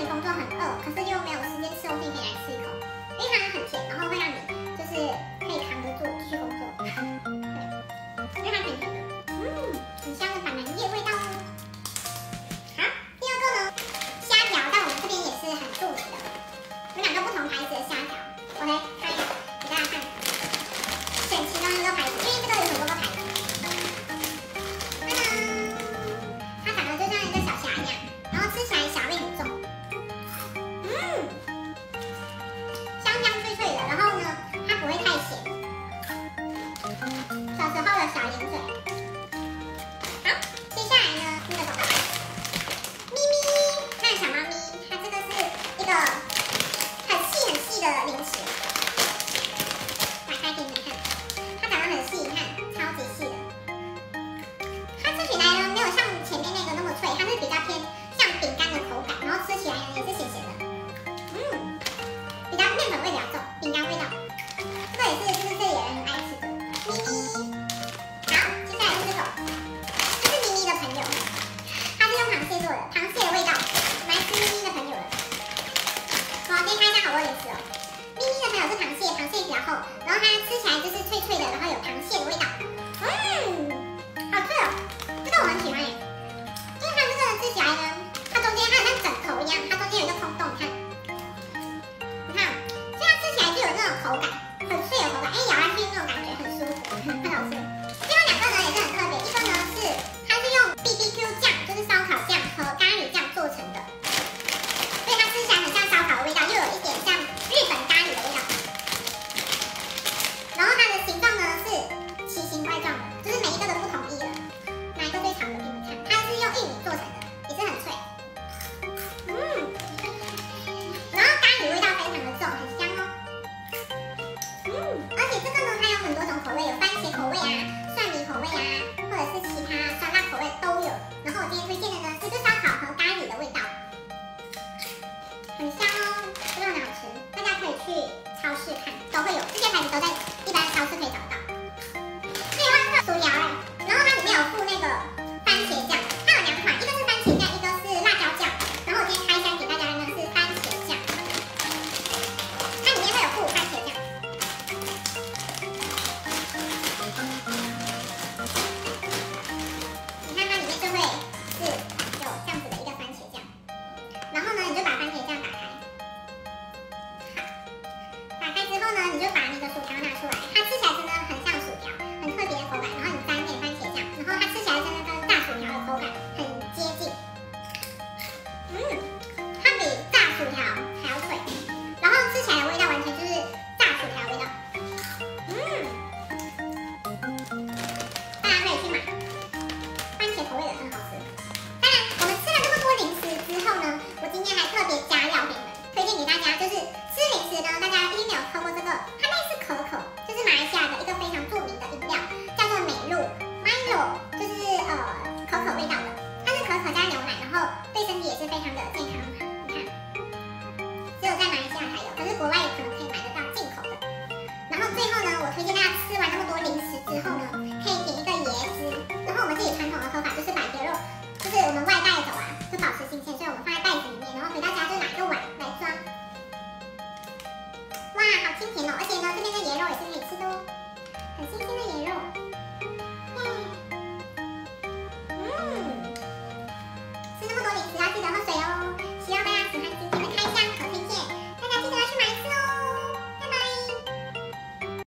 你工作很饿可是又没有时间吃东西可以来吃一口因为它很甜然后会让你就是可以扛得住去工作对因为它甜甜的嗯。很香的板蓝叶味道哦好第二个呢虾条在我们这边也是很著名的有两个不同牌子的虾条 ok 这是胶带透过这个，它那是可可，就是马来西亚的一个非常著名的饮料，叫做美露 Milo，就是呃可可味道的。它是可可加牛奶，然后对身体也是非常的健康。你看，只有在马来西亚才有，可是国外可能可以买得到进口的。然后最后呢，我推荐大家吃完那么多零食之后呢。清甜的而且呢这边